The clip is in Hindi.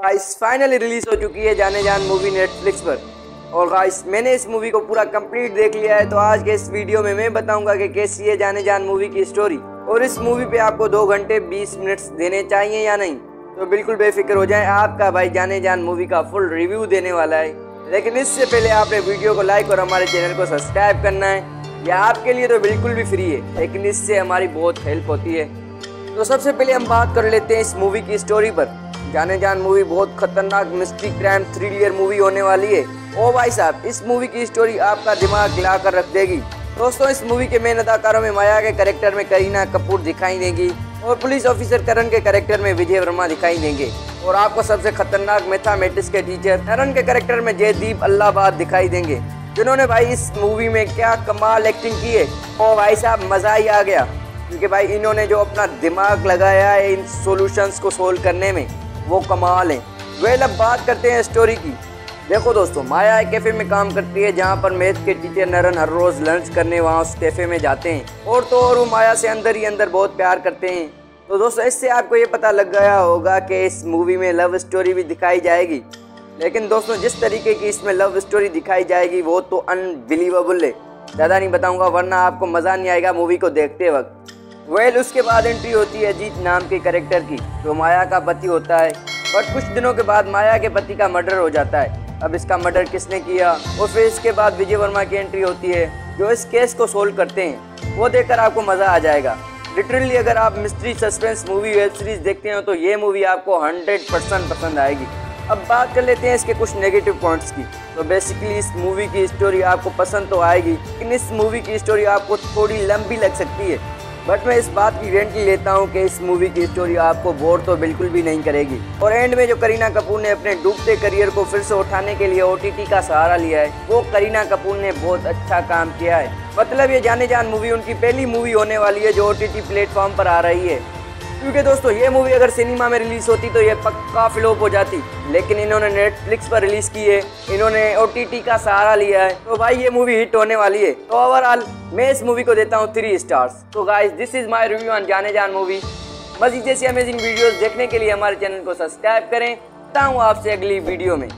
गाइस फाइनली रिलीज़ हो चुकी है जाने जान मूवी नेटफ्लिक्स पर। और गाइस मैंने इस मूवी को पूरा कंप्लीट देख लिया है तो आज के इस वीडियो में मैं बताऊँगा कि कैसी है जाने जान मूवी की स्टोरी और इस मूवी पे आपको दो घंटे बीस मिनट्स देने चाहिए या नहीं? तो बिल्कुल बेफिक्र हो जाए, आपका भाई जाने जान मूवी का फुल रिव्यू देने वाला है। लेकिन इससे पहले आपने वीडियो को लाइक और हमारे चैनल को सब्सक्राइब करना है। यह आपके लिए तो बिल्कुल भी फ्री है, लेकिन इससे हमारी बहुत हेल्प होती है। तो सबसे पहले हम बात कर लेते हैं इस मूवी की स्टोरी पर। जाने जान मूवी बहुत खतरनाक मिस्ट्री क्राइम थ्रिलियर मूवी होने वाली है। ओ भाई साहब, इस मूवी की स्टोरी आपका दिमाग ला कर रख देगी। दोस्तों, इस मूवी के मेन अदाकारों में माया के करेक्टर में करीना कपूर दिखाई देगी और पुलिस ऑफिसर करण के करेक्टर में विजय वर्मा दिखाई देंगे। और आपको सबसे खतरनाक मैथामेटिक्स के टीचर करण के करेक्टर में जयदीप अल्लाहबाद दिखाई देंगे, जिन्होंने भाई इस मूवी में क्या कमाल एक्टिंग की है। ओ भाई साहब, मज़ा ही आ गया, क्योंकि भाई इन्होंने जो अपना दिमाग लगाया है इन सॉल्यूशंस को सोल्व करने में वो कमाल है। वेल अब बात करते हैं स्टोरी की। देखो दोस्तों, माया एक कैफ़े में काम करती है, जहाँ पर मैथ के टीचर नरन हर रोज़ लंच करने वहाँ उस कैफ़े में जाते हैं। और तो और वो माया से अंदर ही अंदर बहुत प्यार करते हैं। तो दोस्तों, इससे आपको ये पता लग गया होगा कि इस मूवी में लव स्टोरी भी दिखाई जाएगी। लेकिन दोस्तों, जिस तरीके की इसमें लव स्टोरी दिखाई जाएगी, वो तो अनबिलीवेबल है। ज़्यादा नहीं बताऊँगा, वरना आपको मज़ा नहीं आएगा मूवी को देखते वक्त। वेल उसके बाद एंट्री होती है अजीत नाम के करेक्टर की जो माया का पति होता है बट कुछ दिनों के बाद माया के पति का मर्डर हो जाता है। अब इसका मर्डर किसने किया? और फिर इसके बाद विजय वर्मा की एंट्री होती है, जो इस केस को सोल्व करते हैं। वो देखकर आपको मज़ा आ जाएगा। लिटरली अगर आप mystery suspense movie web series देखते हो तो ये मूवी आपको हंड्रेड परसेंट पसंद आएगी। अब बात कर लेते हैं इसके कुछ नेगेटिव पॉइंट्स की। तो बेसिकली इस मूवी की स्टोरी आपको पसंद तो आएगी, लेकिन इस मूवी की स्टोरी आपको थोड़ी लंबी लग सकती है। बट मैं इस बात की गारंटी लेता हूँ कि इस मूवी की स्टोरी आपको बोर तो बिल्कुल भी नहीं करेगी। और एंड में जो करीना कपूर ने अपने डूबते करियर को फिर से उठाने के लिए ओटीटी का सहारा लिया है, वो करीना कपूर ने बहुत अच्छा काम किया है। मतलब ये जाने जान मूवी उनकी पहली मूवी होने वाली है जो ओ टी प्लेटफॉर्म पर आ रही है। क्योंकि दोस्तों, ये मूवी अगर सिनेमा में रिलीज़ होती तो ये पक्का फ्लॉप हो जाती। लेकिन इन्होंने नेटफ्लिक्स पर रिलीज़ की है। इन्होंने ओटीटी का सहारा लिया है। तो भाई, ये मूवी हिट होने वाली है। तो ओवरऑल मैं इस मूवी को देता हूँ थ्री स्टार्स तो guys this is my review on Jaane Jaan movie मजीद जैसी अमेजिंग वीडियोस देखने के लिए हमारे चैनल को सब्सक्राइब करें। हूँ आपसे अगली वीडियो में।